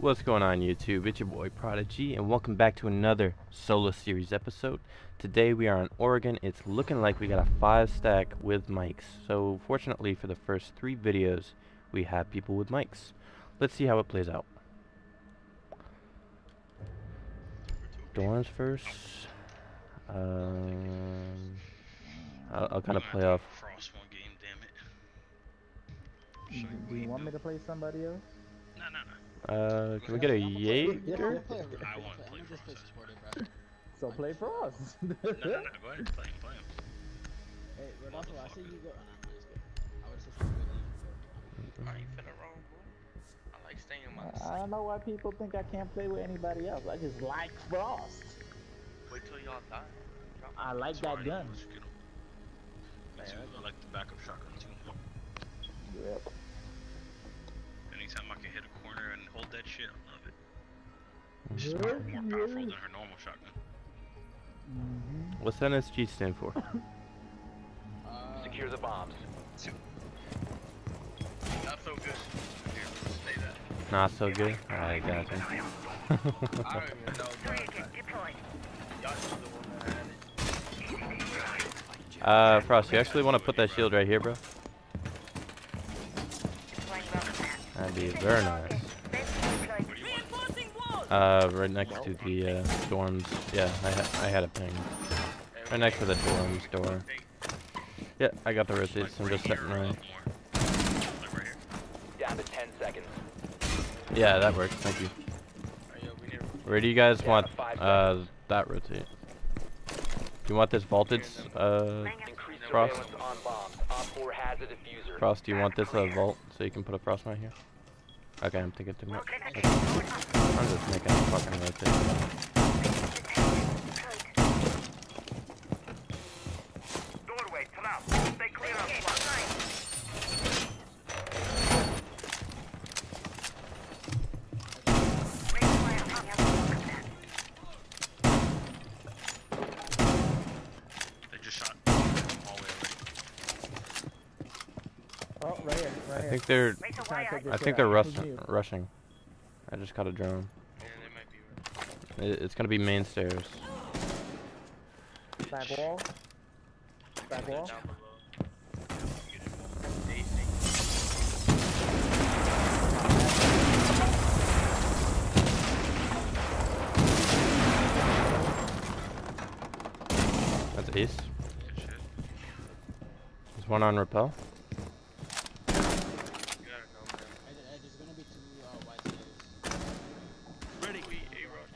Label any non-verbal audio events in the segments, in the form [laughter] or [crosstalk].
What's going on YouTube? It's your boy Prodigy and welcome back to another solo series episode. Today we are in Oregon. It's looking like we got a five stack with mics. So fortunately for the first three videos we have people with mics. Let's see how it plays out. Dorms first. Um, I'll, I'll kind of play off. Game. Do you want me to play somebody else? No, no, no. Uh, can we get a Jaeger? I want to play Frost. that's fine. So play Frost. No, no, no. [laughs] Go ahead, play him, play him. Hey, Rodolfo, I see you go. Oh, no, it's good. I would I ain't finna roll, bro. I like staying in my I don't know why people think I can't play with anybody else. I just like Frost. Wait till y'all die. I like Sorry, that gun. let's get 'em. I like the backup shotgun too. Yep. Anytime I can hit a corner and hold that shit, I love it. Mhm. She's more, more powerful than her normal shotgun. Mhm. What's NSG stand for? [laughs] Uh, Secure the bombs. Not so good. Here. Not so good. Alright, gotcha. [laughs] I don't even know. Y'all just the one that had it. uh, Frost, you actually want to put that shield right here, bro? That'd be very nice. Uh, right next to the uh, dorms. Yeah, I, ha I had a ping. Right next to the dorms door. Yeah, I got the receipts. I'm just setting right. Like right here. Down to 10 seconds. Yeah, that works. Thank you. Alright, yo, we need to- Where do you guys want uh that rotate? Do you want this vaulted Uh, Increase Frost. surveillance on bombs. Op 4 has a diffuser. Frost, do you want this uh, vault so you can put a frost right here? Okay, I'm thinking too much. Okay. I'm just making a fucking rotate. They just shot the hallway already. Oh, right here, right I think they're Trying to take I think they're out. rush Who's you? rushing. I just caught a drone. Yeah, they might be. It, it's gonna be main stairs. Back wall. Back wall. Down below. Get it. Eight, eight. That's ace. There's one on rappel. You gotta go, man. Hey, there- hey, there's gonna be two uh, white stairs. Ready? We A rush.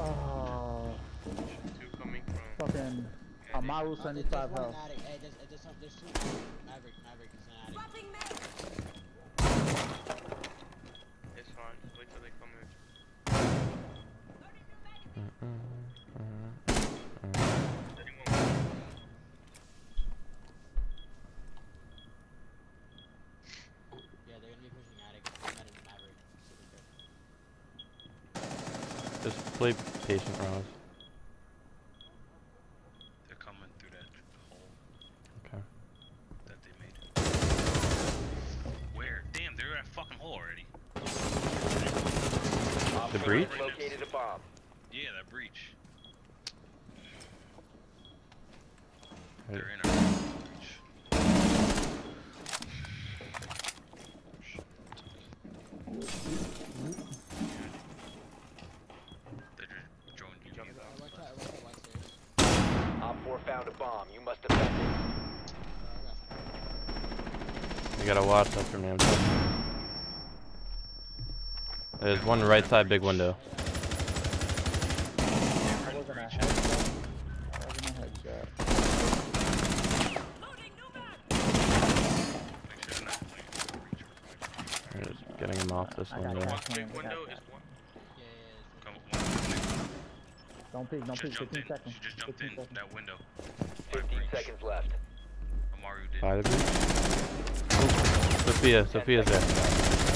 Oh, Two coming from. fucking Yeah, Amaru Uh, there- there's 75 health. Hey, there's, there's, there's two. Maverick, Maverick is an attic. It's fine. Just wait till they come in. Anyone? Yeah, they're gonna be pushing attic. That is Maverick. Super good. Just play patient, Roz. They're coming through that hole Okay. that they made. Where? Damn, they're at fucking hole already. Op The 4 breach? Located a bomb. Yeah, that breach. They're in our breach. They just joined you. Watch out, watch out, white stairs. Op 4 found a bomb. You must defend it. I got You gotta watch that from him. There's one right side big window. That wasn't a headshot. That wasn't a headshot. Make sure they're not playing for the breach or I'm just getting him off this window. One big window that. is one. Yeah, yeah, Come one. Don't peek, don't She peek. 15 in. seconds. She just jumped in seconds. that window. 15 seconds left. Amaru did. By the. Zofia, Zofia's there.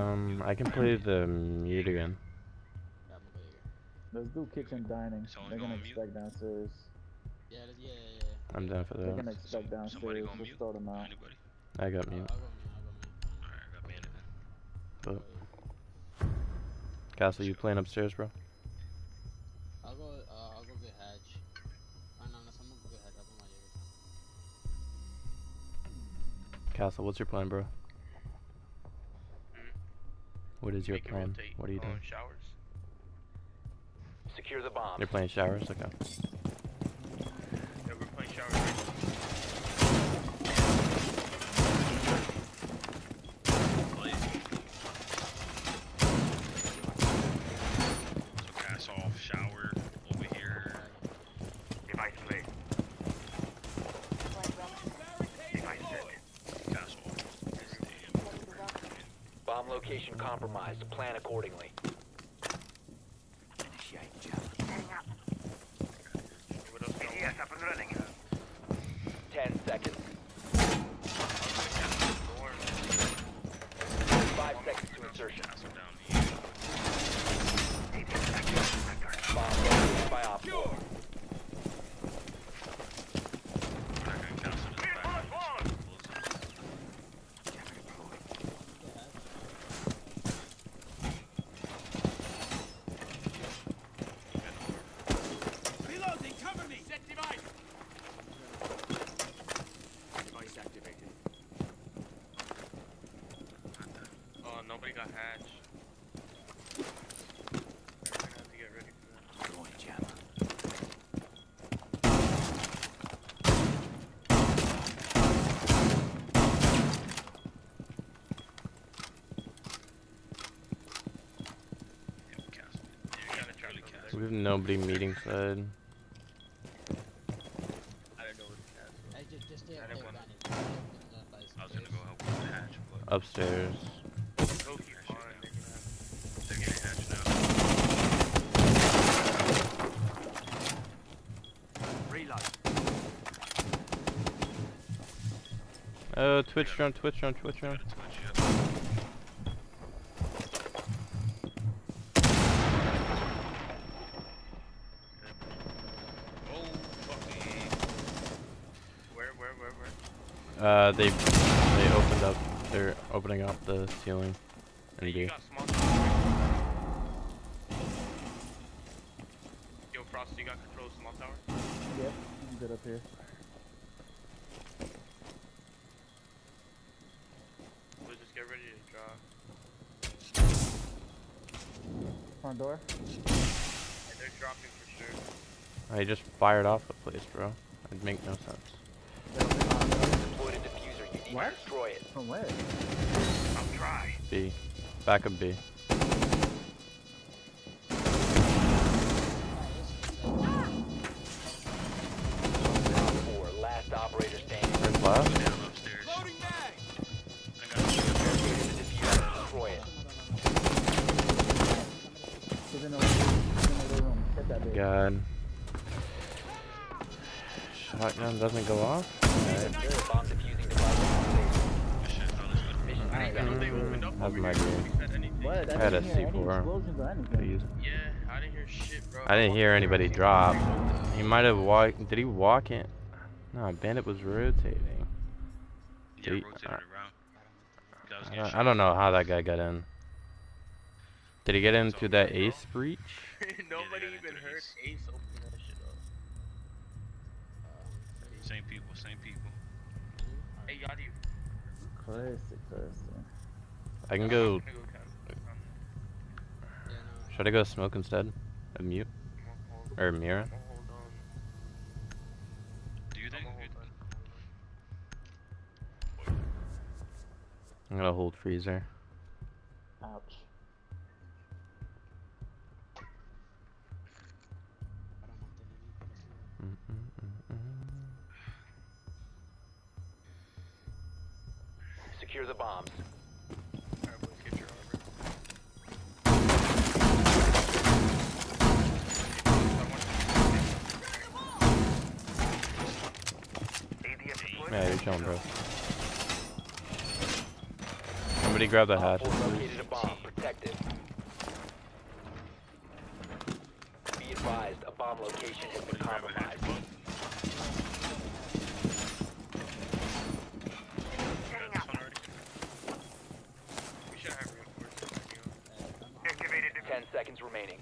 um, I can play the mute again. yeah, I'm gonna go here. Let's do kitchen dining. Someone's They're gonna going mute? expect downstairs. Yeah, yeah, yeah, yeah. I'm down for that. They're gonna that. expect Some- downstairs. somebody gonna Let's mute? throw them out. Anybody? I got Uh, mute. I'll mute, I'll go mute. Alright, I got bandit then. But Castle, you playing upstairs, bro? I'll go, uh, I'll go get hatch. Ah, no, no, someone go get hatch. I'll put my Castle, what's your plan, bro? What is your Make plan? What are you doing? Showers. Secure the bomb. You're playing showers? Okay. Yeah, we're playing showers right So gas off, shower over here. Device lit. Device set. Gas off. Bomb location compromised. Plan accordingly. What else going on? up and running. Ten seconds. Five seconds to insertion. Bomb located by Op 4. Oh, nobody got hatch. We're gonna have to get ready for that. We have nobody meeting side. I don't know what Hey, just, just stay I up didn't there, wanna- Danny. I was gonna go help with the hatch, but Upstairs. Loki fine. They're gonna have. They're getting hatch now. Oh, Twitch drone, Twitch drone, Twitch drone. Gotta twitch, yeah. Oh, fucking. Where, where, where, where? Uh, they they opened up. They're opening up the ceiling. Hey, And you B. got small. Yo, Frost, you got control of small tower? Yep, I'm good up here. We'll just get ready to draw. Front door. Hey, they're dropping for sure. I just fired off the place, bro. It'd make no sense. Deployed a diffuser. You need What? to destroy it. From where? I'm dry. B. Back up B. Last operator standing. Last? Down upstairs. Loading bag! I got you. Located the diffuser. Destroy it. He's in the, he's in the living room. Hit that bitch. God. Shotgun doesn't go off? I didn't know they successful. opened up Have over my here. gear. Nobody said anything. What? I, I had didn't a hear any C4. explosions or anything. Please. Yeah, I didn't hear shit, bro. I didn't hear anybody drop. He might have walked. Did he walk in? No, Bandit was rotating. Yeah, He- rotated uh, around. Was I don't. I don't know how that guy got in. Did he get into okay, that bro. ace breach? [laughs] Nobody Yeah, even heard Ace open that shit up. Same people, same people. Hey, Yadi. Crazy, crazy. I can go. gonna go count. Should I go smoke instead? A mute I'm gonna hold- or Mira? I'm gonna hold on. Do you think? I'm gonna hold freezer. Ouch. Mm, mm, mm, mm. Secure the bombs. Yeah, you're chilling, bro. Somebody grab the Op hatch. 4 located a bomb. Protect it. Be advised, a bomb location has been compromised. Got this one already. We should have reinforcements anyway. Ten seconds remaining.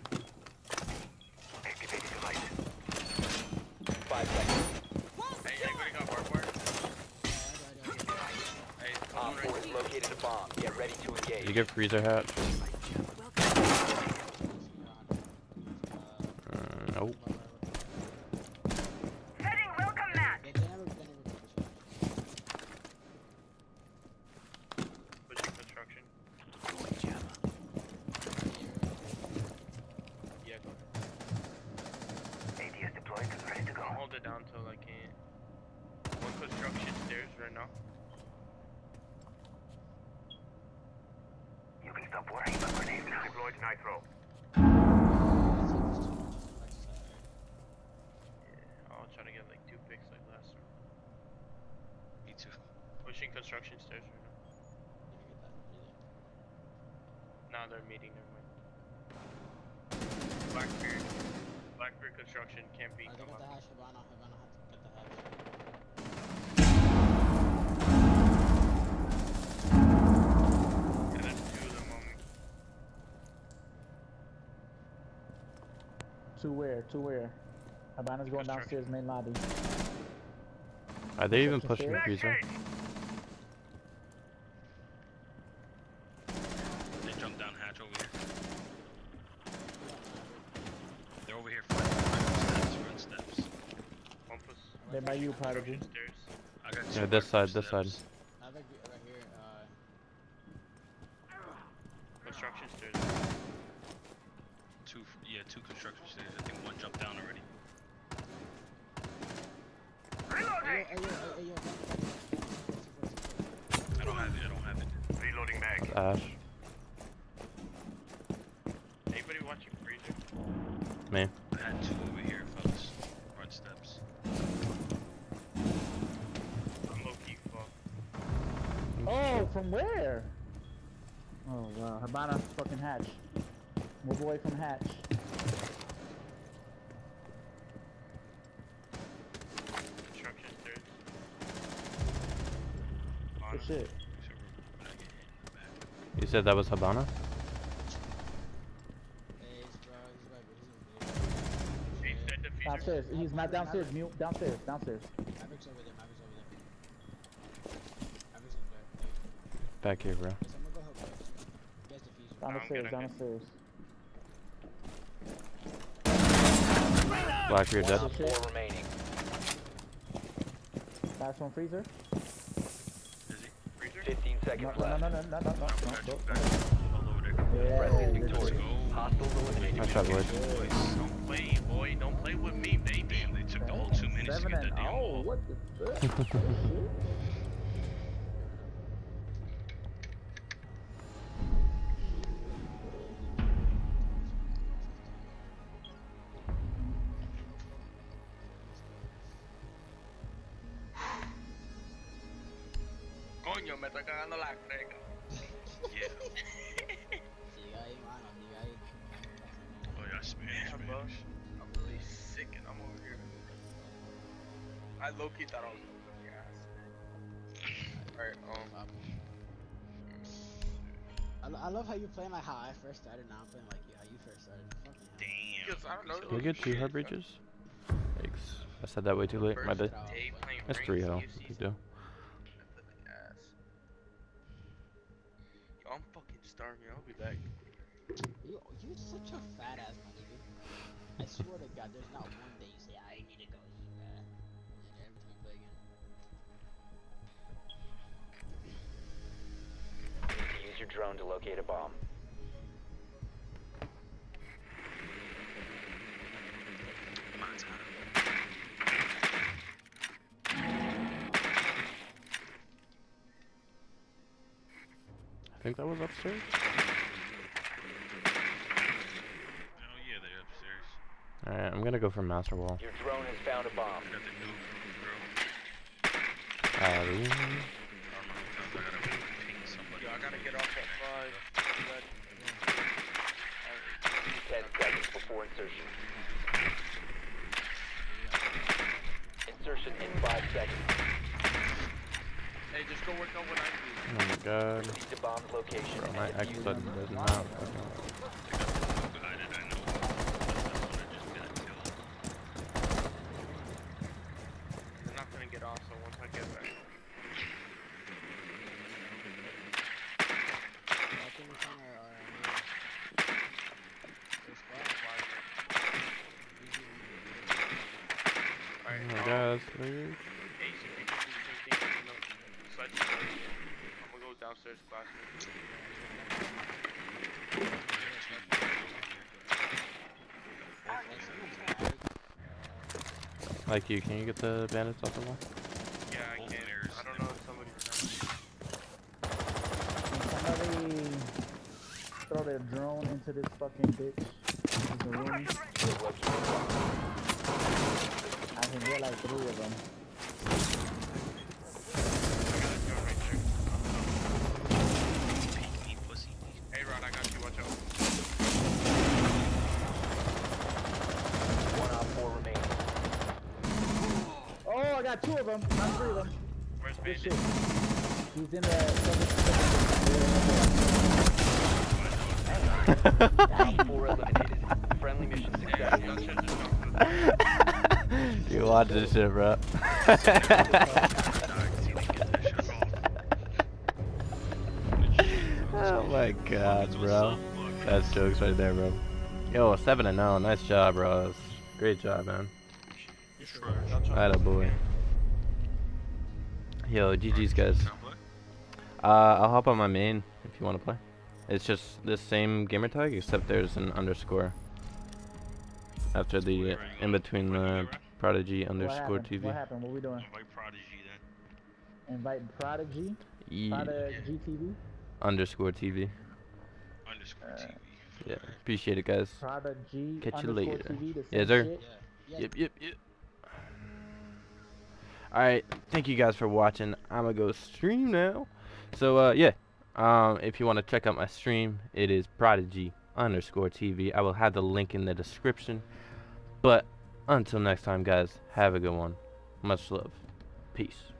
Five seconds. Located a bomb. Get ready to engage. Did you get freezer hatch? Uh, nope. Pushing construction. Yeah, go. ADS deployed, ready to go. Hold it down till I can't. One construction stairs right now. You can stop worrying about grenades now. Deployed nitro. Oh, I'll try to get like two picks like last round. Me too. Pushing construction stairs right now. Now they're meeting, never mind. Blackbeard. Blackbeard construction can't be. I Come got the hatch, Hibana, Hibana, get the hatch. To where? To where? Hibana's going downstairs, main lobby. Are they even pushing the freezer? They jumped down hatch over here. They're over here fighting. Steps, front steps. One push. They're by you, Prodigy. Construction stairs. Yeah, this side, this side. steps. I have a gr- right here, uh, Construction stairs. Two, f- yeah, two construction stairs. I think one jumped down already. hey, yo, hey, yo, hey, yo, I don't have it. I don't have it. Reloading mag. Ash. Anybody watching freezer? Me. I had two over here, fellas. Front steps. I'm low key fucked. Oh, from where? Oh wow, Hibana fucking hatch. Move away from hatch. Construction stairs. On Good us. Shit. So we're not getting hit back. You said that was Hibana? hey, he's bro, he's right, but he's Hey, in set the freezer. Downstairs. He's not downstairs. Mute. Downstairs. Downstairs. Maverick's over there, Maverick's over there. Maverick's in there. Back here, bro. Yes, I'm gonna you. You guys defuse him. Down the I'm stairs. gonna Down get- the stairs. Blackbeard One dead. 4 remaining. Last one freezer. Is he? Freezer? 15 No, seconds no, no, left. no, no, no, no, no, We got no, you. no. Got you. All over there. Yeah, Friendly is good victorious. shit. go. Hostiles eliminated. I shot wood. Boys. Don't play, boy. Don't play with me, baby. Damn, they took the whole two minutes to Seven get and that damn oh, wall. what the fuck? [laughs] I low key thought I was gonna be ass. Alright, um. I, I love how you playing like how I first started. Now I'm playing like you, how you first started. Fucking. Damn. Because I don't know. Can we get two heart bridges? Thanks. I said that way too late. My bad. That's three hell. CFCs. Big deal. Yo, I'm fucking starving. I'll be back. You, you're such a fat ass, my nigga. I swear to God, there's not one day you Use your drone to locate a bomb. I think that was upstairs. Oh, yeah, they're upstairs. Alright, I'm gonna go for master wall. Your drone has found a bomb. I got the new girl. Ali. Sometimes I gotta ping somebody. Yo, I gotta get off at five. But, Ten seconds before insertion. Insertion in five seconds. hey, just go work out what I do. Oh my god. Proceed to bomb's location Bro, my X button does not fucking I did, I know. That's what I just got killed. I'm not gonna get off, so once I get back. I think we found our, our new- first squad. Alright, Oh my um, god, that's weird. Hey, so we can do the same thing, you know, besides the story. I'm gonna go downstairs to classroom. Like you, can you get the bandits off the wall? Yeah, I Both can. mirrors. I don't know if somebody Can somebody throw their drone into this fucking bitch? This is a room. I can get like three of them. I got a drone right there. Peek me, pussy. Hey, Rod, I got you. Watch out. One op four remaining. Oh, I got two of them. Not three of them. He's in the. Friendly jump watch this shit, bro. [laughs] Oh my god, bro. That's jokes right there, bro. Yo, 7 and 0. Nice job, bro. Great job, man. You? Atta boy. Yo, GG's, guys. I play? Uh, I'll hop on my main if you want to play. It's just the same gamer tag, except there's an underscore after the Where are you in between Where are you the prodigy underscore? TV. What happened? What we doing? Invite Prodigy then. Invite Prodigy? Prodigy TV? underscore TV. Underscore Uh, TV. Yeah, appreciate it, guys. Prodigy Catch you later. TV, Yes, sir. Yeah. Yeah. Yep, yep, yep. Alright, thank you guys for watching. I'm gonna go stream now. So, uh, yeah. Um, if you want to check out my stream, it is Prodigy underscore TV. I will have the link in the description. But until next time, guys, have a good one. Much love. Peace.